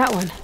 Got one.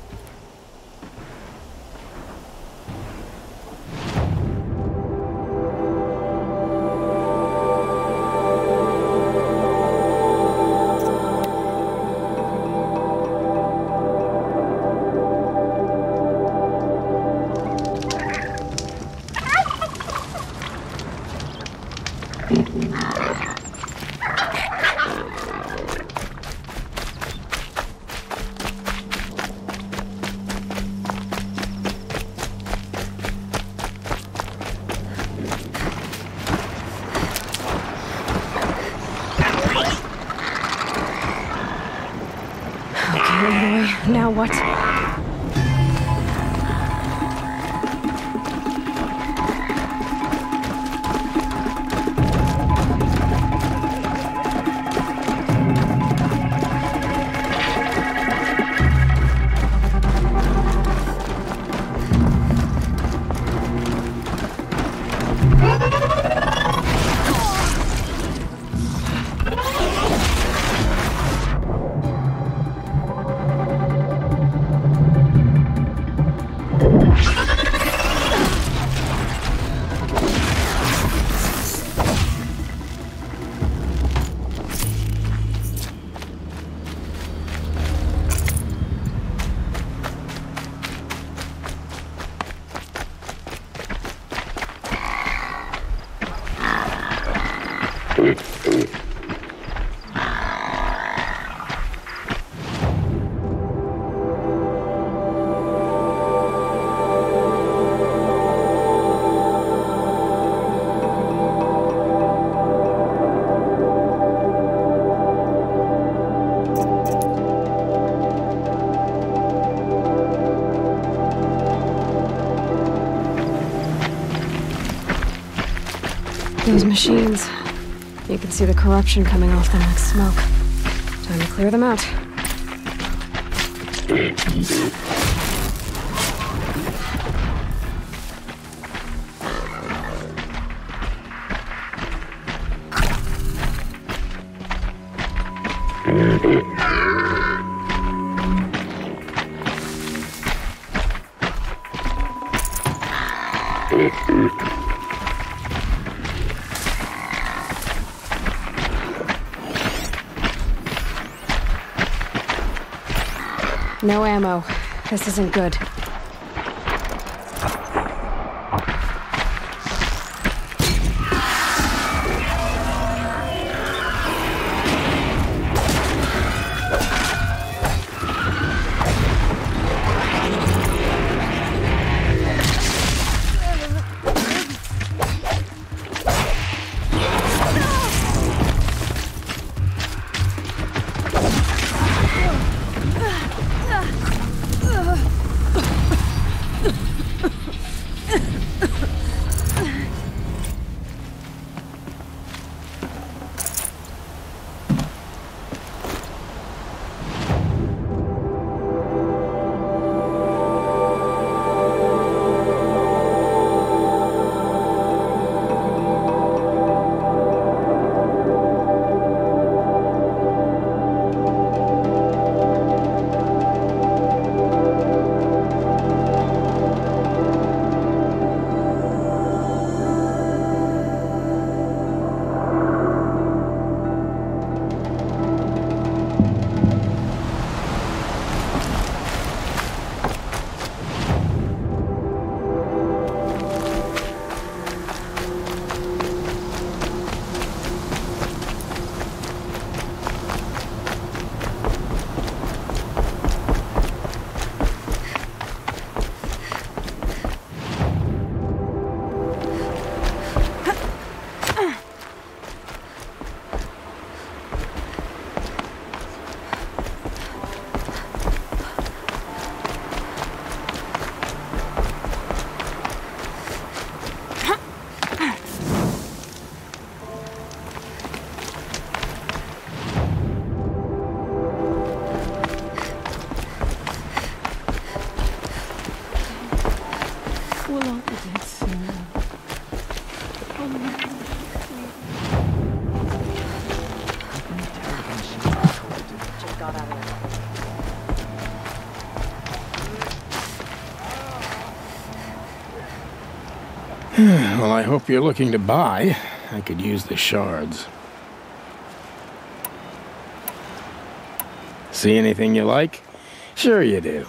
What? Machines. You can see the corruption coming off them like smoke. Time to clear them out. No ammo. This isn't good. Well, I hope you're looking to buy. I could use the shards. See anything you like? Sure you do.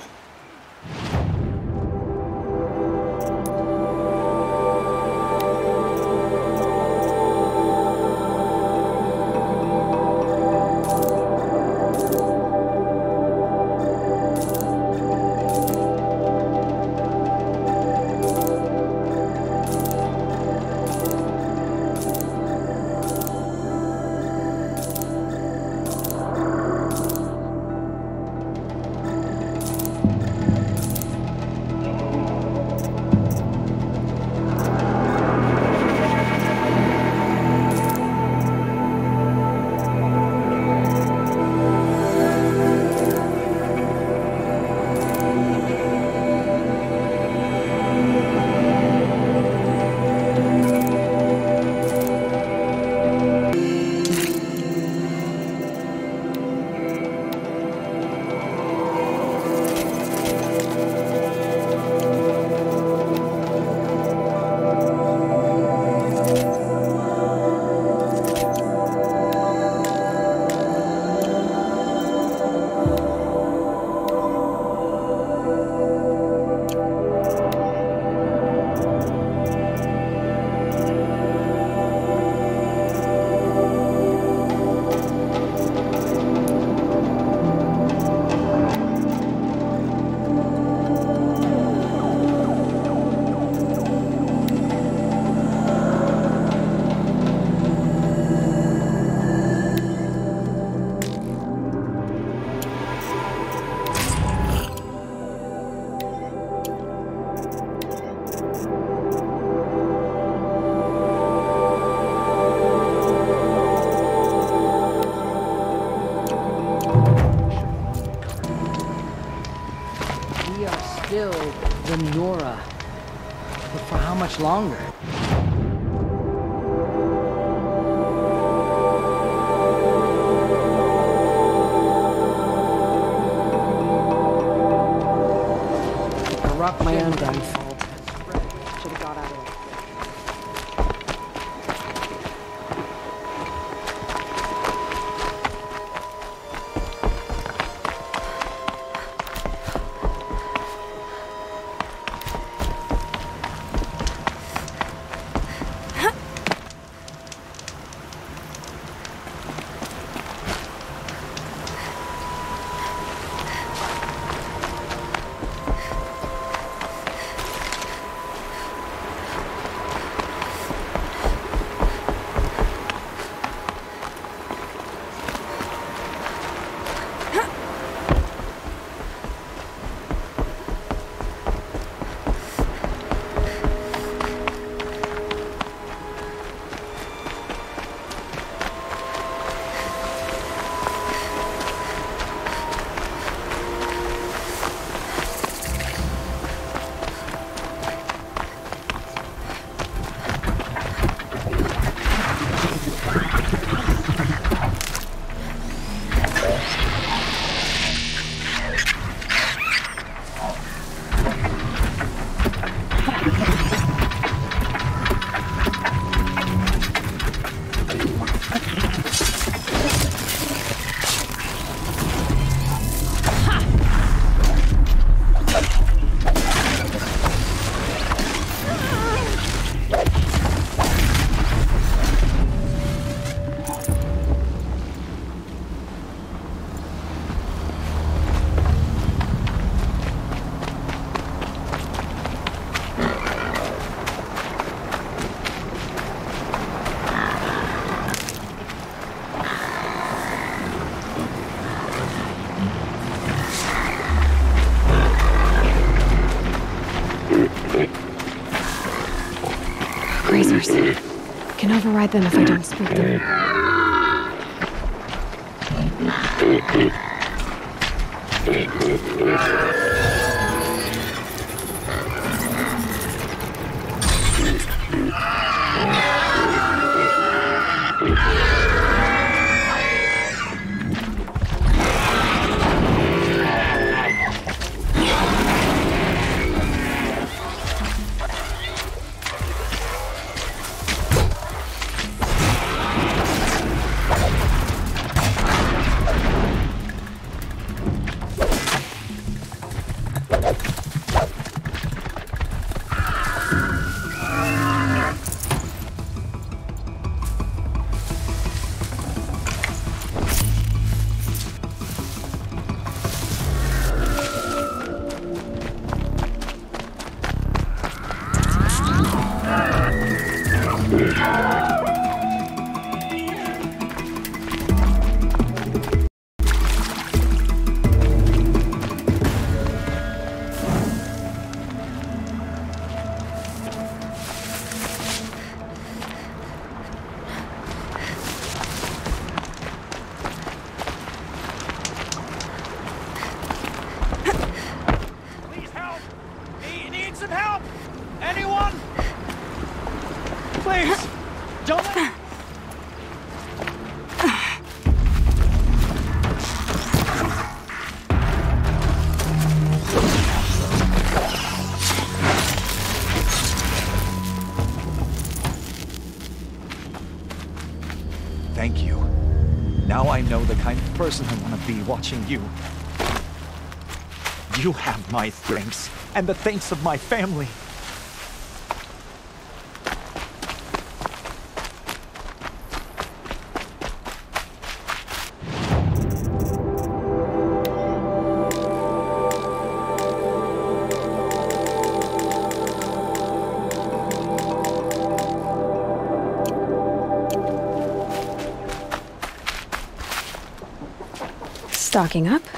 Longer? Override them if I don't spook them. Thank you. Now I know the kind of person I want to be watching you. You have my thanks, and the thanks of my family. Stocking up.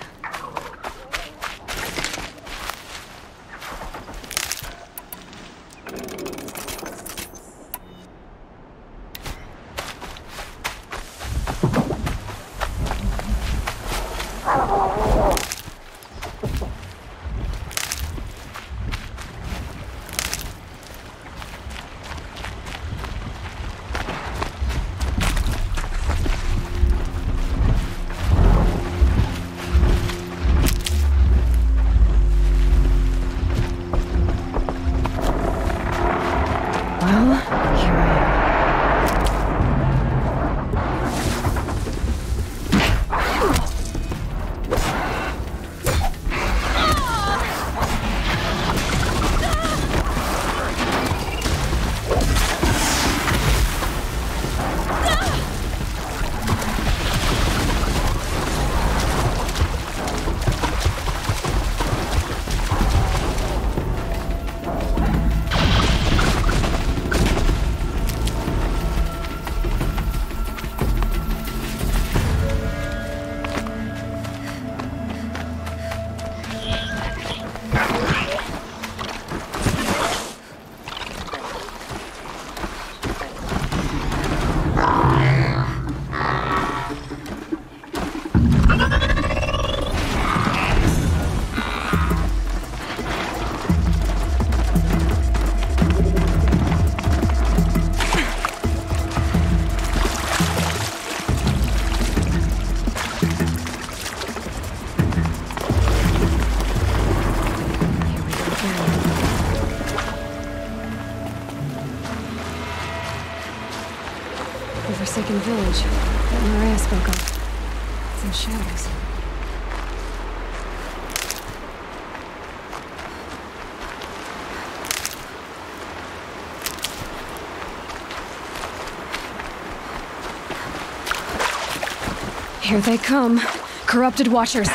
Here they come. Corrupted Watchers.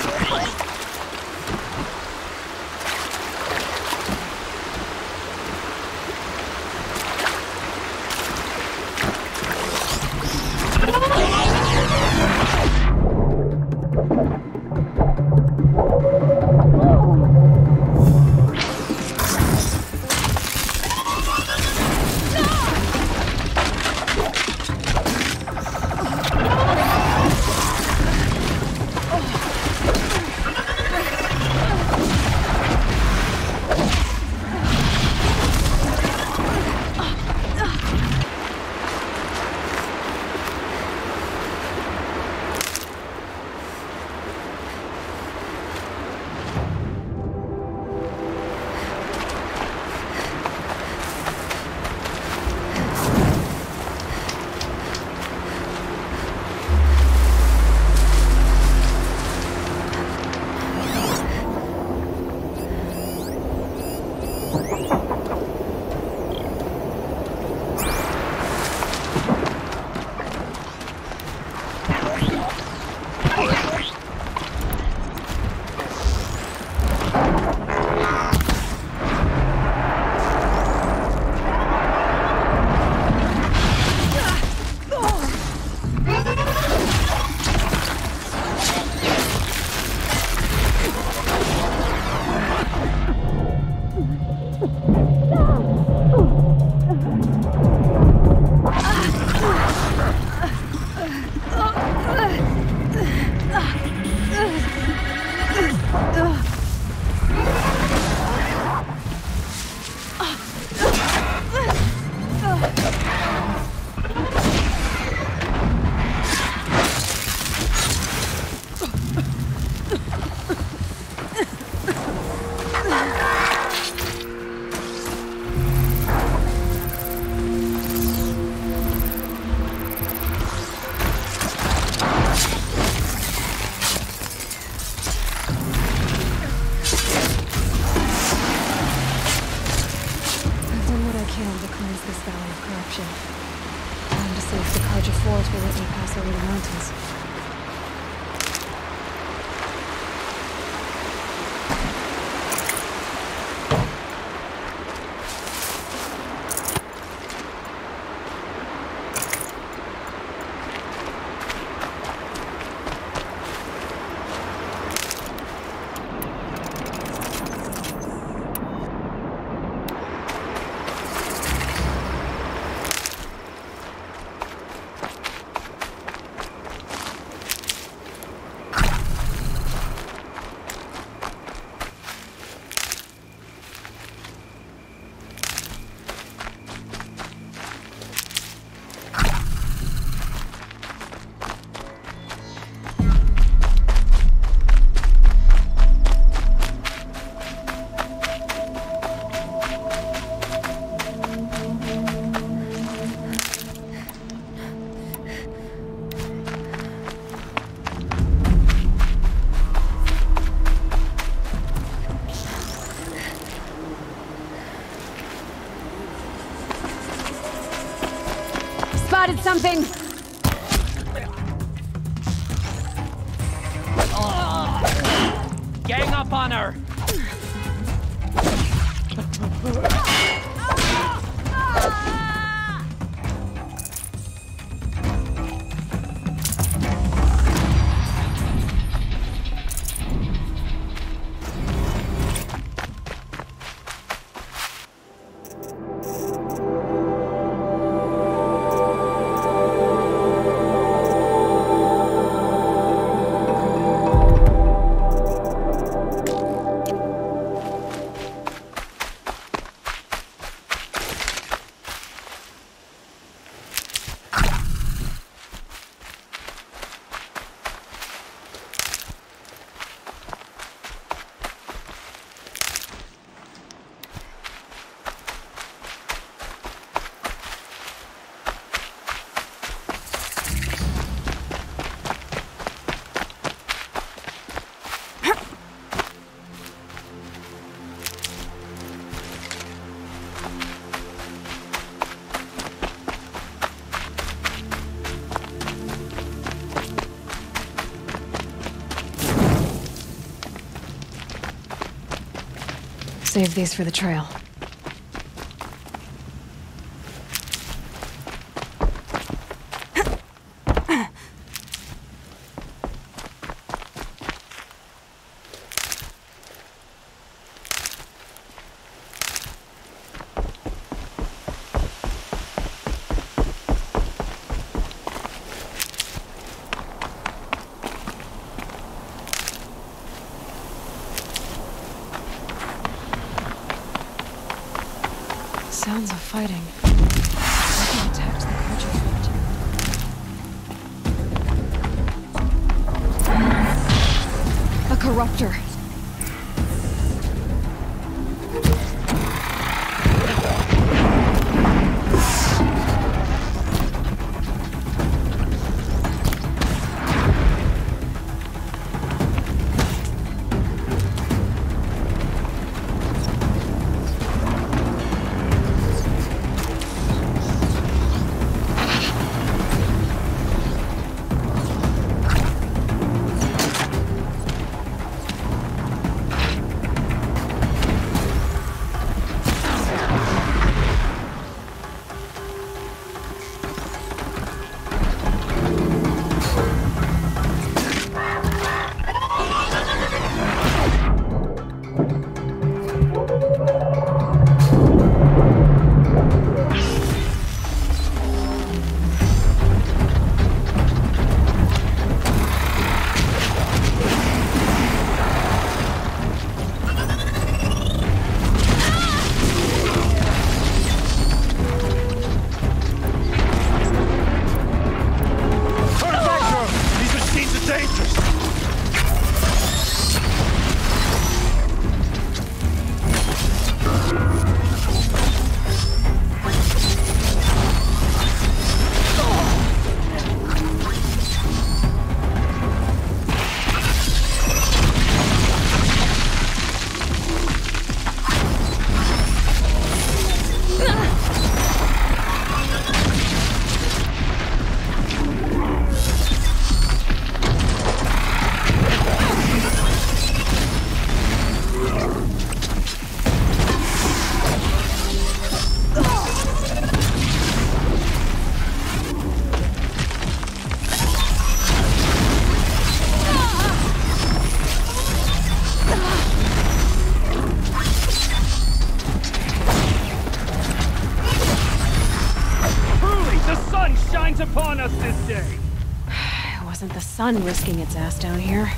Spotted Save these for the trail. Sun risking its ass down here.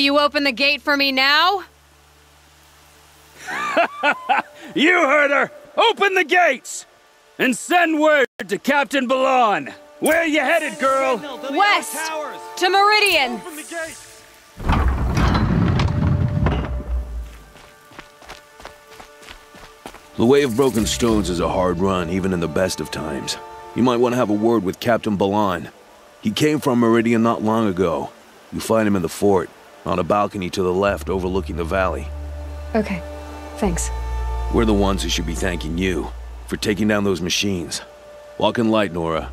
You open the gate for me now? You heard her! Open the gates! And send word to Captain Balahn! Where are you headed, girl? West! To Meridian! The Way of Broken Stones is a hard run, even in the best of times. You might want to have a word with Captain Balahn. He came from Meridian not long ago. You find him in the fort, on a balcony to the left overlooking the valley. Okay, thanks. We're the ones who should be thanking you for taking down those machines. Walk in light, Nora.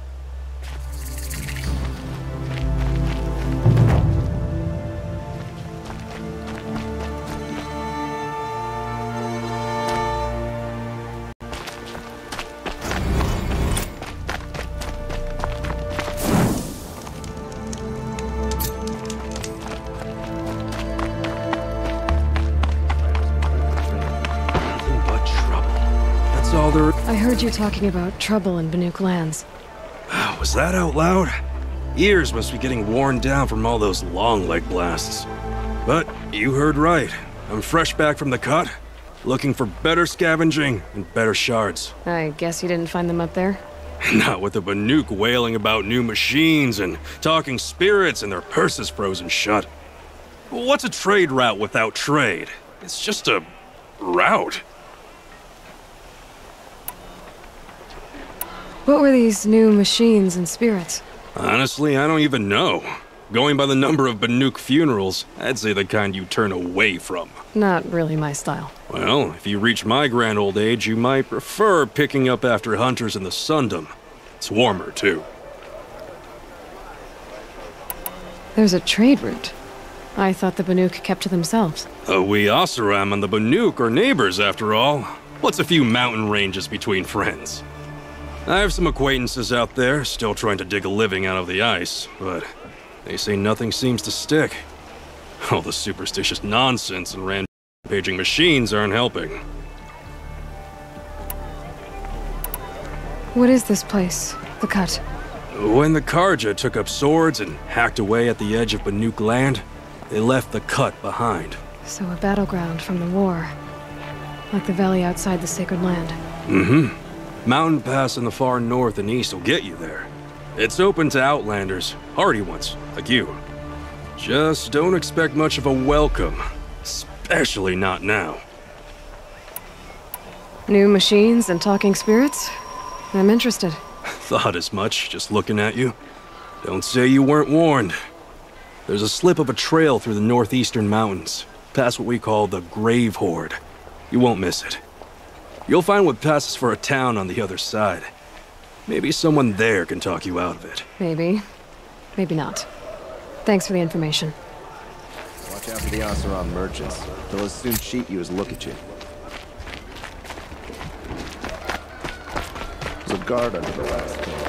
Talking about trouble in Banuk lands. was. that out loud? Ears must be getting worn down from all those Longleg blasts. But you heard right. I'm fresh back from the cut, looking for better scavenging and better shards. I guess you didn't find them up there? Not with the Banuk wailing about new machines and talking spirits and their purses frozen shut. What's a trade route without trade? It's just a route. What were these new machines and spirits? Honestly, I don't even know. Going by the number of Banuk funerals, I'd say the kind you turn away from. Not really my style. Well, if you reach my grand old age, you might prefer picking up after hunters in the Sundom. It's warmer, too. There's a trade route. I thought the Banuk kept to themselves. Uh, we Oseram and the Banuk are neighbors, after all. What's a few mountain ranges between friends? I have some acquaintances out there, still trying to dig a living out of the ice, but they say nothing seems to stick. All the superstitious nonsense and rampaging machines aren't helping. What is this place? The Cut? When the Carja took up swords and hacked away at the edge of Banuk land, they left the cut behind. So a battleground from the war. Like the valley outside the Sacred Land. Mm-hmm. Mountain Pass in the far north and east will get you there. It's open to outlanders, hardy ones, like you. Just don't expect much of a welcome, especially not now. New machines and talking spirits? I'm interested. Thought as much, just looking at you. Don't say you weren't warned. There's a slip of a trail through the northeastern mountains, past what we call the Grave-Hoard. You won't miss it. You'll find what passes for a town on the other side. Maybe someone there can talk you out of it. Maybe. Maybe not. Thanks for the information. Watch out for the Oseram merchants. They'll as soon cheat you as look at you. There's a guard under the last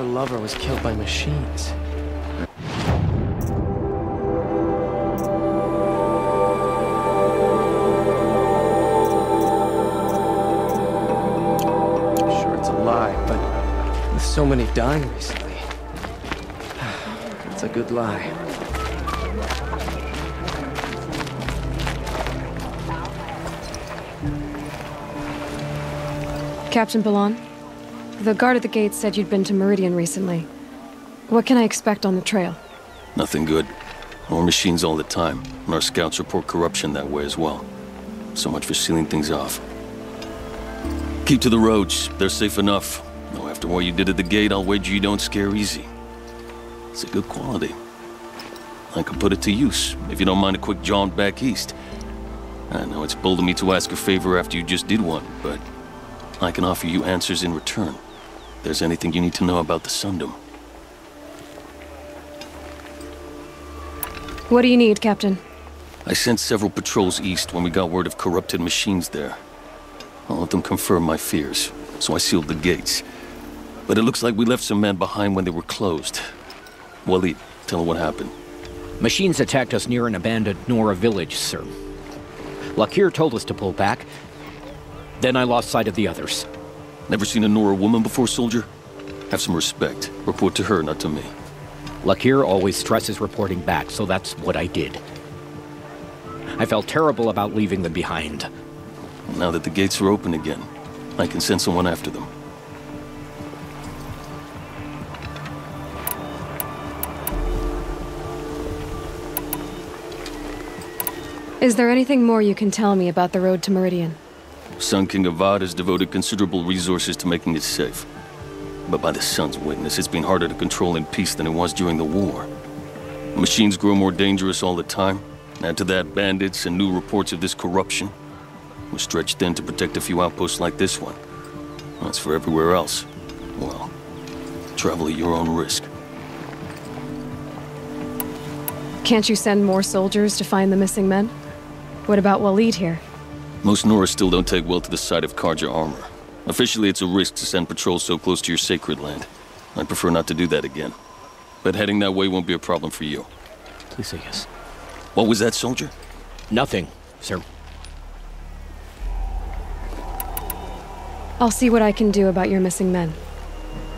her lover was killed by machines. Sure, it's a lie, but with so many dying recently, it's a good lie. Captain Balahn, the guard at the gate said you'd been to Meridian recently. What can I expect on the trail? Nothing good. More machines all the time, and our scouts report corruption that way as well. So much for sealing things off. Keep to the roads. They're safe enough. Though after what you did at the gate, I'll wager you don't scare easy. It's a good quality. I could put it to use, if you don't mind a quick jaunt back east. I know it's bold of me to ask a favor after you just did one, but I can offer you answers in return. If there's anything you need to know about the Sundom. What do you need, Captain? I sent several patrols east when we got word of corrupted machines there. All of them confirmed my fears, so I sealed the gates. But it looks like we left some men behind when they were closed. Walid, tell her what happened. Machines attacked us near an abandoned Nora village, sir. Lakir told us to pull back. Then I lost sight of the others. Never seen a Nora woman before, soldier? Have some respect. Report to her, not to me. Lakir always stresses reporting back, so that's what I did. I felt terrible about leaving them behind. Now that the gates are open again, I can send someone after them. Is there anything more you can tell me about the road to Meridian? Sun King Avad has devoted considerable resources to making it safe. But by the Sun's witness, it's been harder to control in peace than it was during the war. Machines grow more dangerous all the time. Add to that bandits and new reports of this corruption. We're stretched thin to protect a few outposts like this one. As for everywhere else, well, travel at your own risk. Can't you send more soldiers to find the missing men? What about Waleed here? Most Nora still don't take well to the sight of Carja armor. Officially, it's a risk to send patrols so close to your sacred land. I'd prefer not to do that again. But heading that way won't be a problem for you. Please say yes. What was that, soldier? Nothing, sir. I'll see what I can do about your missing men.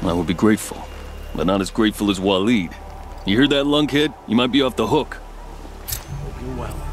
I would be grateful, but not as grateful as Waleed. You hear that, lunkhead? You might be off the hook. You well.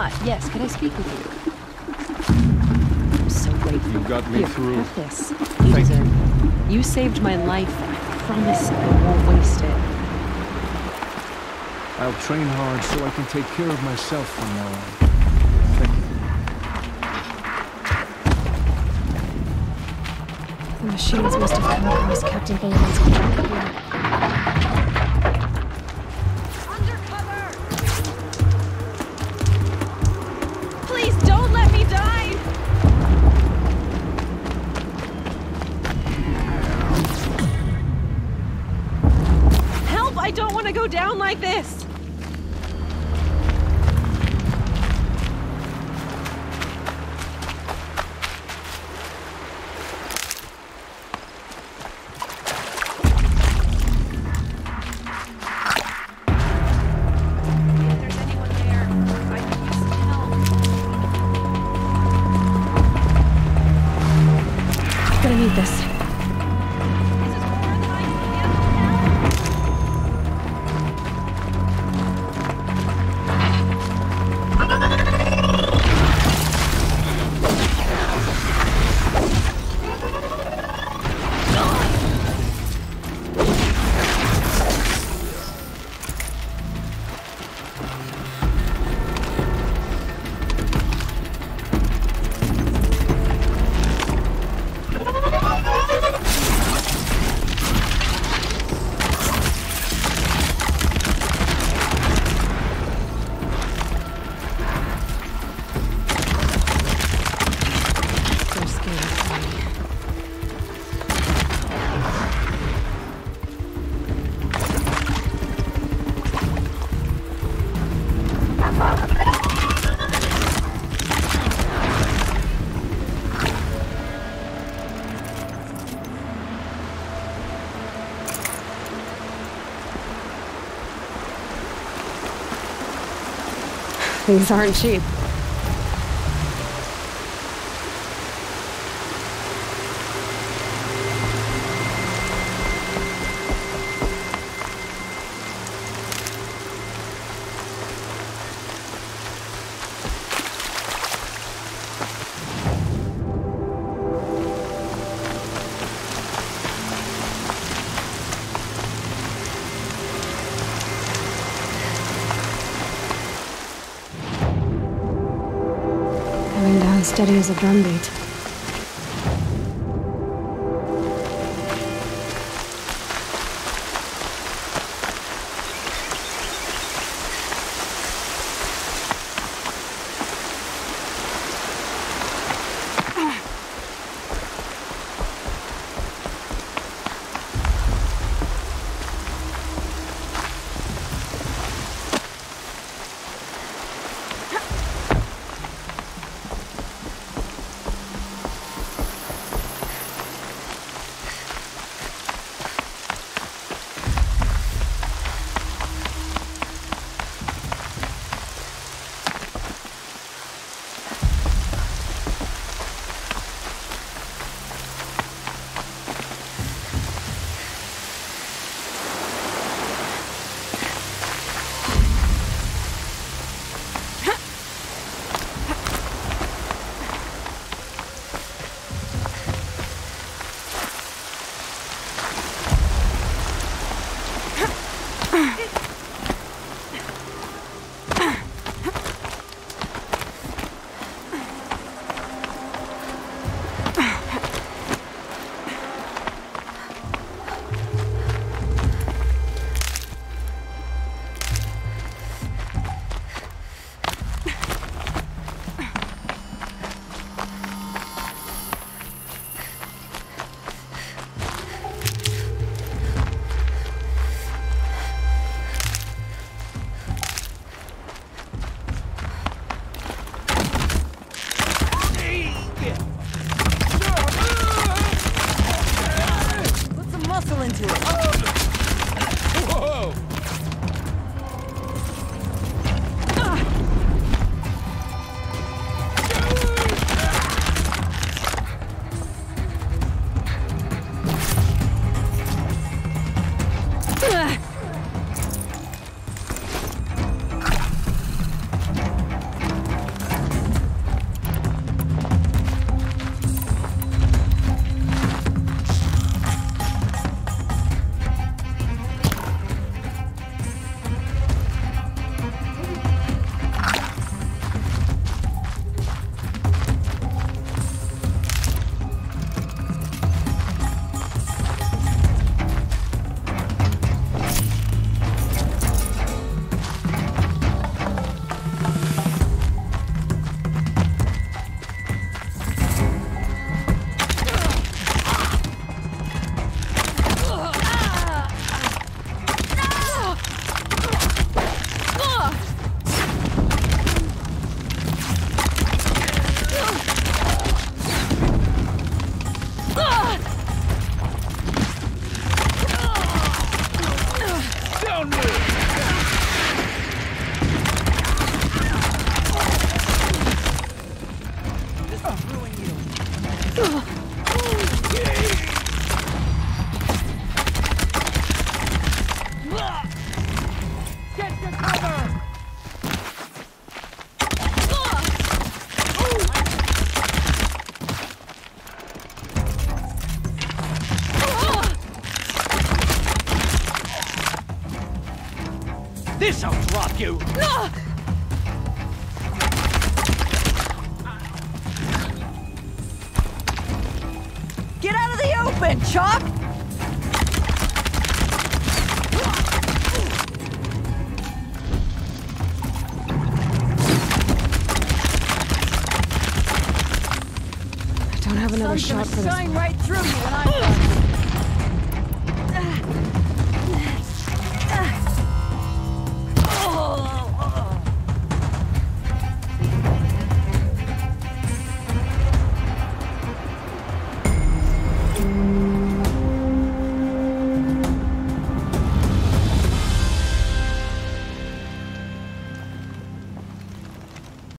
Yes, can I speak with you? I'm so grateful. You got me Here, through. Have this. You deserve it. You saved my life. I promise I won't waste it. I'll train hard so I can take care of myself from now on. Thank you. The machines must have come across Captain control here. These aren't cheap. Steady as a drumbeat.